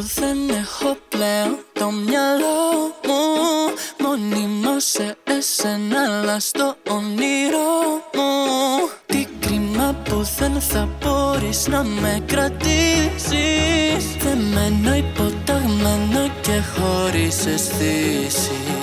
που δεν έχω πλέον το μυαλό μου. Μόνιμο σε εσένα αλλά στο όνειρό μου. Τι κρίμα που δεν θα μπορείς να με κρατήσεις. Δεμένο υποταγμένο και χωρίς αισθήσεις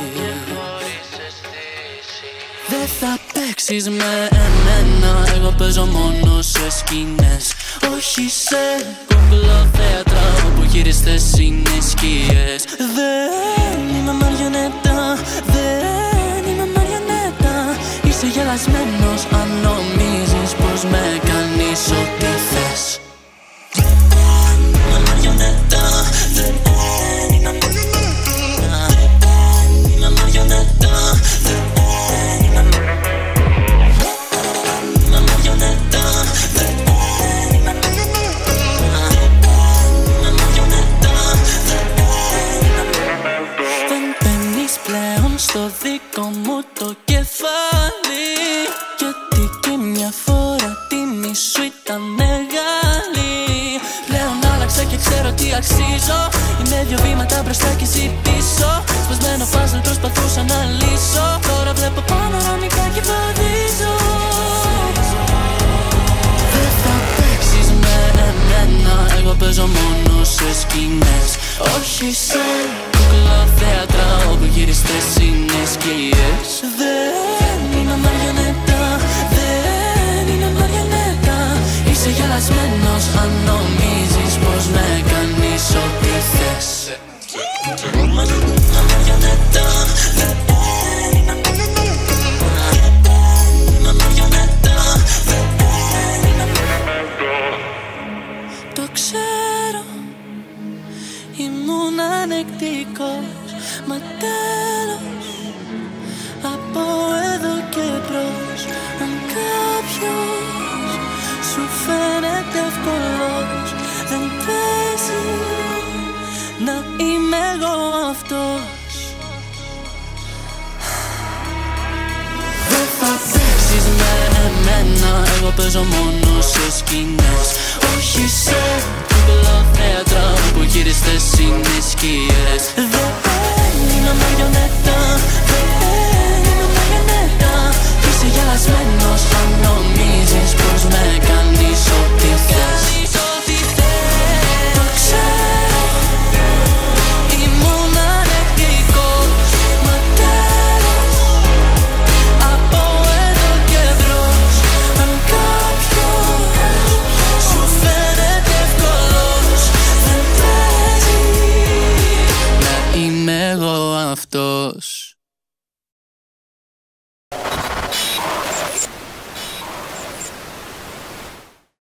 παίξεις με εμένα. Εγώ παίζω μόνο σε σκηνές Όχι σε κουμπλό θέατρα Όπου γυριστές είναι σκιές. Δεν είμαι μαριονέτα Δεν είμαι μαριονέτα. Είσαι γελασμένος αν νομίζεις πως με κάνεις ό,τι θες πλέον στο δικό μου το κεφάλι. Γιατί και μια φορά τιμή σου ήταν μεγάλη. Πλέον άλλαξα και ξέρω τι αξίζω. Είναι δύο βήματα μπροστά και εσύ πίσω Σπασμένο παζλ προσπαθούσα να λύσω. Τώρα βλέπω πανοραμικά και βαδίζω δεν θα παίξεις με εμένα. Εγώ παίζω μόνο σε σκηνές. Όχι σε κουκλό θέατρα Όπου γυριστές είναι σκιές. Δεν είμαι μαριονέτα Δεν είμαι μαριονέτα. Είσαι γελασμένος αν νομίζεις πως με κάνεις ό,τι θες. Είμαι μαριονέτα Δεν είμαι μαριονέτα Είμαι μαριονέτα Δεν είμαι το ξέρω Ήμουν ανεκτικός Μα τέλος Από εδώ και μπρος Αν κάποιος Σου φαίνεται εύκολος Δεν παίζει Να είμαι εγώ αυτός. Δεν θα παίξεις με εμένα Εγώ παίζω μόνο σε σκηνές